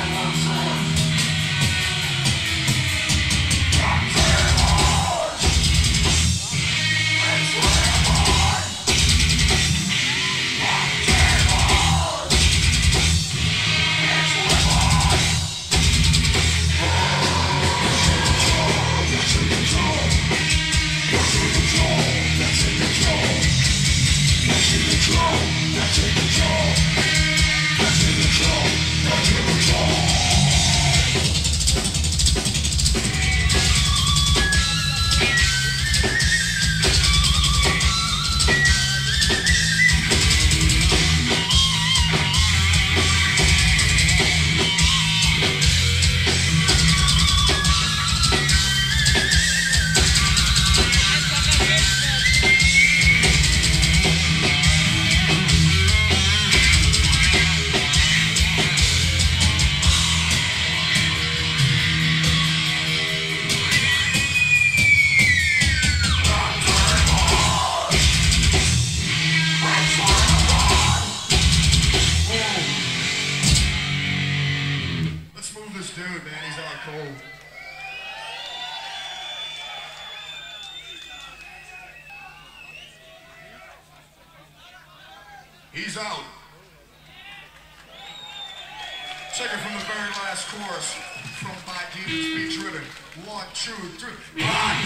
i'm Never cold. He's out. Check it from the very last chorus from By Demons Be Driven. One, two, three. My